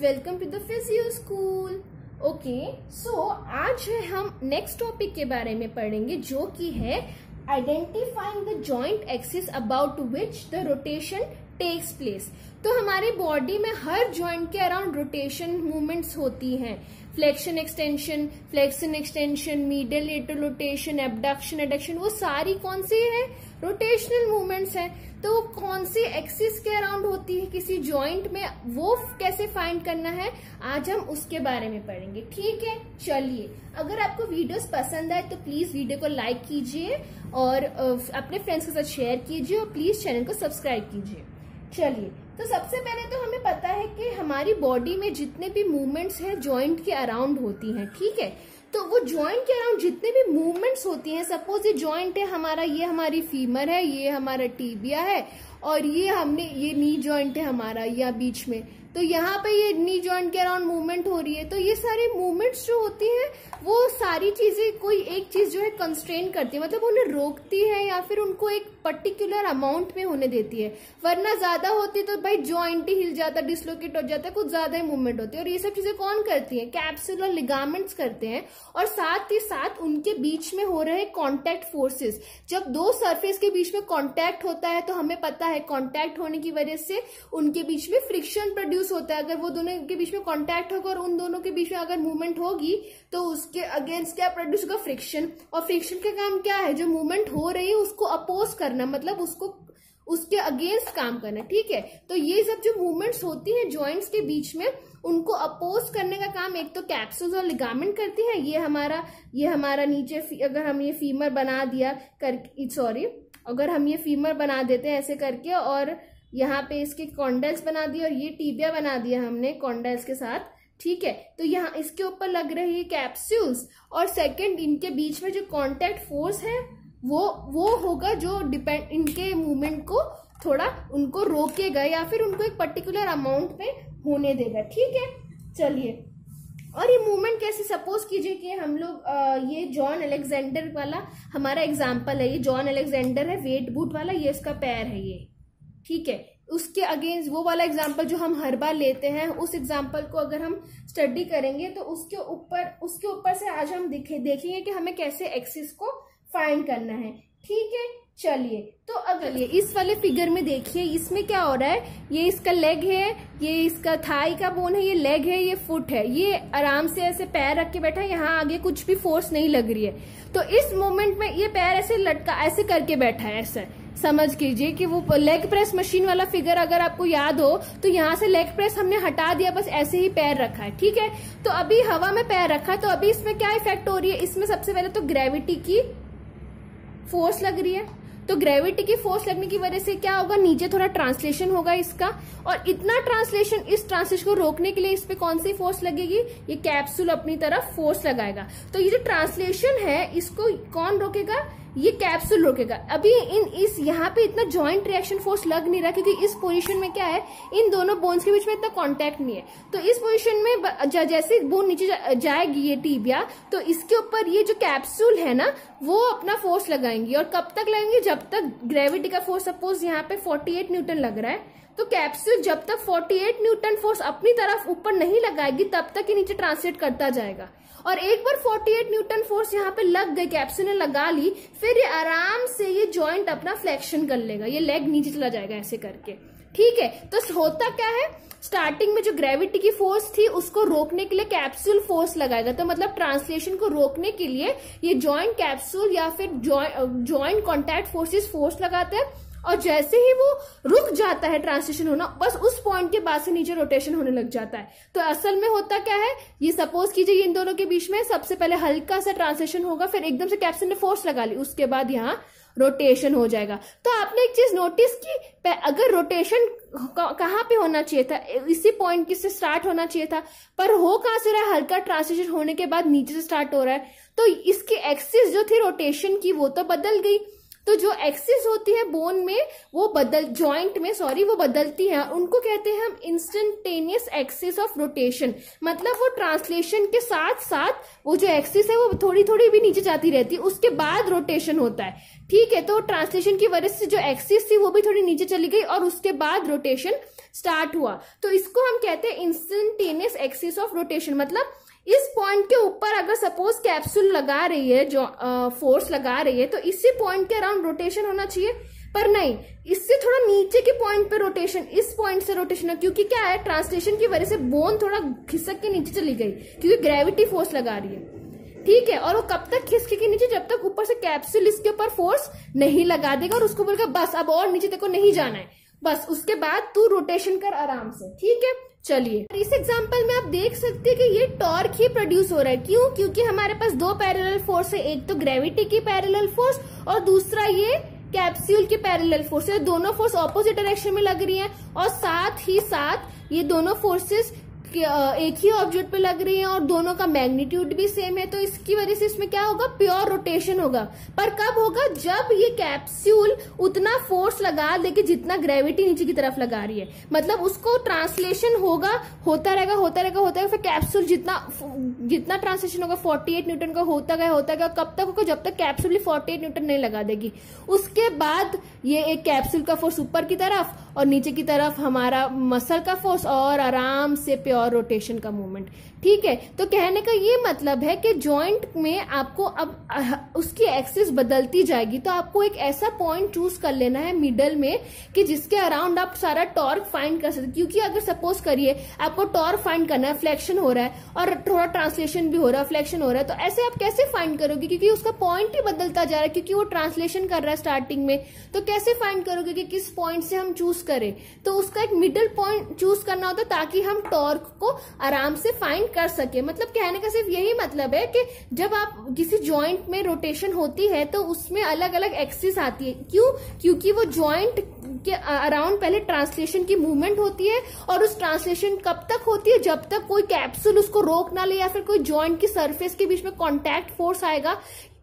Welcome to the physio school okay so आज है हम नेक्स्ट टॉपिक के बारे में पढ़ेंगे, जो कि है identifying the joint axis about which the rotation takes place तो हमारे बॉडी में हर जॉइंट के अराउंड रोटेशन मूवमेंट्स होती हैं. Flexion extension flexion extension medial lateral rotation abduction adduction वो सारी कौन सी है? रोटेशनल मूवमेंट्स है. तो कौन सी एक्सिस के अराउंड होती है? किसी जॉइंट में वो कैसे फाइंड करना है? आज हम उसके बारे में पढ़ेंगे. ठीक है? चलिए. अगर आपको वीडियोस पसंद आए तो प्लीज़ वीडियो को लाइक कीजिए और अपने फ्रेंड्स के साथ शेयर कीजिए और प्लीज़ चैनल को सब्सक्राइब कीजिए. चलिए तो सबसे पहले तो हमें पता है कि हमारी बॉडी में जितने भी मूवमेंट्स हैं जॉइंट के अराउंड होती हैं, ठीक है? तो वो जॉइंट के अराउंड जितने भी मूवमेंट्स होती हैं सपोज़ ये जॉइंट है, हमारा ये हमारी फीमर है, ये हमारा टीबिया है, और ये हमने, ये नी जॉइंट है हमारा, या बीच में। तो यहाँ पे ये नी जॉइंट के अराउंड मूवमेंट हो रही है। तो ये सारी मूवमेंट्स जो होती हैं, वो सारी चीज़ें, कोई एक चीज़ जो है कंस्ट्रेन करती है मतलब उन्हें रोकती है या फिर उनको एक पर्टिकुलर अमाउंट में होने देती है। वरना ज़्यादा होती तो भाई ज्वाइंट ही हिल जाता डिसलोकेट हो जाता, कुछ ज़्यादा ही मूवमेंट होती है। और ये सब चीज़ें कौन करती है? कैप्सुलर लिगामेंट्स करते हैं। और साथ ही साथ उनके बीच में हो रहे कॉन्टैक्ट फोर्सेस जब दो सरफेस के बीच में कॉन्टैक्ट होता है तो हमें पता है कॉन्टैक्ट होने की वजह से उनके बीच में फ्रिक्शन प्रोड्यूस होता है। अगर वो दोनों के बीच में कॉन्टैक्ट होगा और उन दोनों के बीच में अगर मूवमेंट होगी तो उसके अगेंस्ट क्या प्रोड्यूस होगा? फ्रिक्शन और फ्रिक्शन का काम क्या है? जो मूवमेंट हो रही है, उसको अपोज करना मतलब उसको, उसके अगेंस्ट काम करना, ठीक है? तो ये सब जो मूवमेंट्स होती हैं जॉइंट्स के बीच में, उनको अपोज करने का काम, एक तो कैप्सूल और लिगामेंट करती है, ये हमारा ये हमारा नीचे अगर हम ये फीमर बना दिया कर सॉरी अगर हम ये फीमर बना देते हैं ऐसे करके, और यहाँ पे इसके कॉन्डल्स बना दिए, और ये टीबिया बना दिया हमने कॉन्डल्स के साथ, ठीक है? तो यहाँ, इसके ऊपर लग रही है कैप्सूल्स और सेकंड इनके बीच में जो कांटेक्ट फोर्स है वो वो होगा जो डिपेंड इनके मूवमेंट को थोड़ा उनको रोकेगा या फिर उनको एक पर्टिकुलर अमाउंट में होने देगा, ठीक है? चलिए। और ये मूवमेंट कैसे सपोज़ कीजिए कि हम लोग ये जॉन अलेक्जेंडर वाला हमारा एग्ज़ाम्पल है, ये जॉन अलेक्जेंडर है वेट बूट वाला, ये इसका पैर है ये, ठीक है? उसके अगेंस्ट वो वाला एग्ज़ाम्पल जो हम हर बार लेते हैं, उस एग्ज़ाम्पल को अगर हम स्टडी करेंगे तो उसके ऊपर उसके ऊपर से आज हम देखे, देखेंगे कि हमें कैसे एक्सिस को फाइंड करना है। ठीक है? चलिए तो अगर ये इस वाले फिगर में देखिए, इसमें क्या हो रहा है? ये इसका लेग है, ये इसका थाई का बोन है, ये लेग है, ये फुट है। ये आराम से ऐसे पैर रख के बैठा है, यहाँ आगे कुछ भी फोर्स नहीं लग रही है। तो इस मोमेंट में ये पैर ऐसे लटका, ऐसे करके बैठा है, ऐसा। समझ कीजिए कि वो लेग प्रेस मशीन वाला फिगर अगर आपको याद हो तो यहाँ से लेग प्रेस हमने हटा दिया, बस ऐसे ही पैर रखा है, ठीक है? तो अभी हवा में पैर रखा तो अभी इसमें क्या इफ़ेक्ट हो रही है? इसमें सबसे पहले तो ग्रेविटी की फोर्स लग रही है। तो ग्रेविटी की फोर्स लगने की वजह से क्या होगा? नीचे थोड़ा ट्रांसलेशन होगा इसका। और इतना ट्रांसलेशन इस ट्रांसलेशन को रोकने के लिए इस पे कौन सी फोर्स लगेगी? ये कैप्सूल अपनी तरफ़ फोर्स लगाएगा। तो ये जो ट्रांसलेशन है, इसको कौन रोकेगा? ये कैप्सूल रोकेगा। अभी इन इस यहाँ पे इतना जॉइंट रिएक्शन फोर्स लग नहीं रहा क्योंकि इस पोजीशन में क्या है इन दोनों बोन्स के बीच में इतना कांटेक्ट नहीं है। तो इस पोजीशन में जैसे बोन नीचे जा, जाएगी ये टीबिया तो इसके ऊपर ये जो कैप्सूल है ना वो अपना फोर्स लगाएँगी। और कब तक लगाएँगे? जब तक ग्रेविटी का फोर्स सपोज़ यहाँ पे 48 न्यूटन लग रहा है तो कैप्सूल जब तक 48 न्यूटन फोर्स अपनी तरफ़ ऊपर नहीं लगाएगी, तब तक ये नीचे ट्रांसलेट करता जाएगा। और एक बार 48 न्यूटन फोर्स यहाँ पे लग गई कैप्सूल ने लगा ली, फिर ये आराम से ये जॉइंट अपना फ्लेक्शन कर लेगा। ये लेग नीचे चला जाएगा ऐसे करके। ठीक है तो होता क्या है? स्टार्टिंग में जो ग्रेविटी की फोर्स थी, उसको रोकने के लिए कैप्सूल फोर्स लगाएगा। तो मतलब ट्रांसलेशन को रोकने के लिए ये जॉइंट कैप्सूल या फिर जॉइंट कॉन्टैक्ट फोर्सेस फोर्स लगाते हैं। और जैसे ही वो रुक जाता है ट्रांसलेशन होना, बस उस पॉइंट के बाद से नीचे रोटेशन होने लग जाता है। तो असल में होता क्या है? ये सपोज़ कीजिए इन दोनों के बीच में सबसे पहले हल्का सा ट्रांसलेशन होगा, फिर एकदम से कैप्सन ने फोर्स लगा ली, उसके बाद यहाँ रोटेशन हो जाएगा। तो आपने एक चीज़ नोटिस की? अगर रोटेशन कहाँ पे होना चाहिए था? इसी पॉइंट से स्टार्ट होना चाहिए था, पर हो कहाँ से रहा है? हल्का ट्रांसलेशन होने के बाद नीचे से स्टार्ट हो रहा है। तो इसकी एक्सिस जो थी रोटेशन की, वो तो बदल गई। तो जो एक्सिस होती है बोन में, वो बदल जॉइंट में सॉरी वो बदलती है। उनको कहते हैं हम इंस्टेंटेनियस एक्सिस ऑफ़ रोटेशन मतलब वो ट्रांसलेशन के साथ साथ वो जो एक्सिस है, वो थोड़ी थोड़ी भी नीचे जाती रहती है। उसके बाद रोटेशन होता है। ठीक है तो ट्रांसलेशन की वजह से जो एक्सिस थी, वो भी थोड़ी नीचे चली गई और उसके बाद रोटेशन स्टार्ट हुआ। तो इसको हम कहते हैं इंस्टेंटेनियस एक्सिस ऑफ़ रोटेशन मतलब इस पॉइंट के ऊपर अगर सपोज़ कैप्सूल लगा रही है, जो फोर्स लगा रही है तो इसी पॉइंट के अराउंड रोटेशन होना चाहिए। पर नहीं, इससे थोड़ा नीचे के पॉइंट पे रोटेशन, इस पॉइंट से रोटेशन है, क्योंकि क्या है, ट्रांसलेशन की वजह से बोन थोड़ा खिसक के नीचे चली गई, क्योंकि ग्रेविटी फोर्स लगा रही है। ठीक है, और वो कब तक खिसकेगी नीचे, जब तक ऊपर से कैप्सूल इसके ऊपर फोर्स नहीं लगा देगा, और उसको बोलेगा, बस, अब और नीचे तक को नहीं जाना है। बस, उसके बाद तू रोटेशन कर आराम से। ठीक है चलिए। इस एग्जांपल में आप देख सकते हैं कि ये टॉर्क ही प्रोड्यूस हो रहा है। क्यों? क्योंकि हमारे पास दो पैरेलल फोर्स है। एक तो ग्रेविटी की पैरेलल फोर्स और दूसरा ये कैप्सूल की पैरेलल फोर्स है। दोनों फोर्स ऑपोजिट डायरेक्शन में लग रही हैं और साथ ही साथ ये दोनों फोर्सेस एक ही ऑब्जेक्ट पे लग रही है और दोनों का मैग्नीट्यूड भी सेम है तो इसकी वजह से इसमें क्या होगा? प्योर रोटेशन होगा। पर कब होगा? जब ये कैप्सूल उतना फोर्स लगा देगी जितना ग्रेविटी नीचे की तरफ़ लगा रही है। मतलब उसको ट्रांसलेशन होगा, होता रहेगा होता रहेगा होता रहेगा, फिर कैप्सूल जितना जितना ट्रांसलेशन होगा 48 न्यूटन का होता गया होता गया, कब तक होगा? जब तक कैप्सूल 48 न्यूटन नहीं लगा देगी। उसके बाद ये एक कैप्सूल का फोर्स ऊपर की तरफ़ और नीचे की तरफ़ हमारा मसल का फोर्स और आराम से प्योर रोटेशन का मूवमेंट ठीक है? तो कहने का ये मतलब है कि जॉइंट में आपको अब उसकी एक्सिस बदलती जाएगी तो आपको एक ऐसा पॉइंट चूज़ कर लेना है मिडल में कि जिसके अराउंड आप सारा टॉर्क फाइंड कर सकते, क्योंकि अगर सपोज़ करिए, आपको टॉर्क फाइंड करना है फ्लेक्शन हो रहा है, और थोड़ा ट्रांसलेशन भी हो रहा है फ्लेक्शन हो रहा है तो ऐसे आप कैसे फाइंड करोगे? क्योंकि उसका पॉइंट ही बदलता जा रहा है, क्योंकि वो ट्रांसलेशन कर रहा है स्टार्टिंग में। तो कैसे फाइंड करोगे कि किस पॉइंट से हम चूज़ करें। तो उसका एक मिडल पॉइंट चूज़ करना होता है ताकि हम टॉर्क को आराम से फाइंड कर सके। मतलब कहने का सिर्फ़ यही मतलब है कि जब आप किसी जॉइंट में रोटेशन होती है तो उसमें अलग अलग एक्सिस आती है। क्यों? क्योंकि वो ज्वाइंट के अराउंड पहले ट्रांसलेशन की मूवमेंट होती है और उस ट्रांसलेशन कब तक होती है? जब तक कोई कैप्सूल उसको रोक ना ले या फिर कोई ज्वाइंट की सरफेस के बीच में कॉन्टैक्ट फोर्स आएगा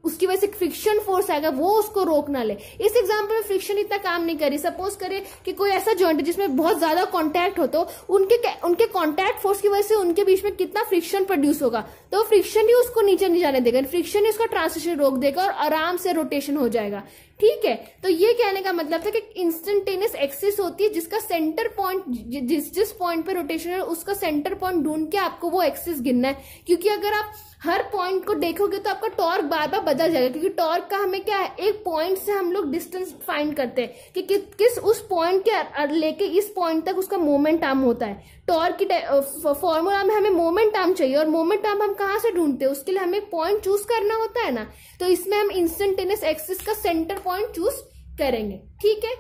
उसकी वजह से फ्रिक्शन फोर्स आएगा, वो उसको रोक ना ले। इस एग्ज़ाम्पल में फ्रिक्शन इतना काम नहीं करी। सपोज़ करे कि कोई ऐसा ज्वाइंट है जिसमें बहुत ज़्यादा कॉन्टैक्ट हो तो उनके उनके कॉन्टैक्ट फोर्स की वजह से उनके बीच में कितना फ्रिक्शन प्रोड्यूस होगा। तो फ्रिक्शन ही उसको नीचे नहीं जाने देगा। फ्रिक्शन ही उसका ट्रांसलेशन रोक देगा और आराम से रोटेशन हो जाएगा। ठीक है? तो ये कहने का मतलब था कि इंस्टेंटेनियस एक्सिस होती है जिसका सेंटर पॉइंट जिस जिस पॉइंट पे रोटेशन है उसका सेंटर पॉइंट ढूंढ के आपको वो एक्सिस गिनना है। क्योंकि अगर आप हर पॉइंट को देखोगे तो आपका टॉर्क बार बार बदल जाएगा क्योंकि टॉर्क का हमें क्या है? एक पॉइंट से हम लोग डिस्टेंस फाइंड करते हैं कि, कि किस उस पॉइंट के लेके इस पॉइंट तक उसका मोमेंट आर्म होता है। टॉर्क की फॉर्मूला में हमें मोमेंट आर्म चाहिए और मोमेंट आर्म हम कहाँ से ढूंढते हैं? उसके लिए हमें पॉइंट चूज़ करना होता है ना? तो इसमें हम इंस्टेंटेनियस एक्सिस का सेंटर पॉइंट चूज़ करेंगे ठीक है?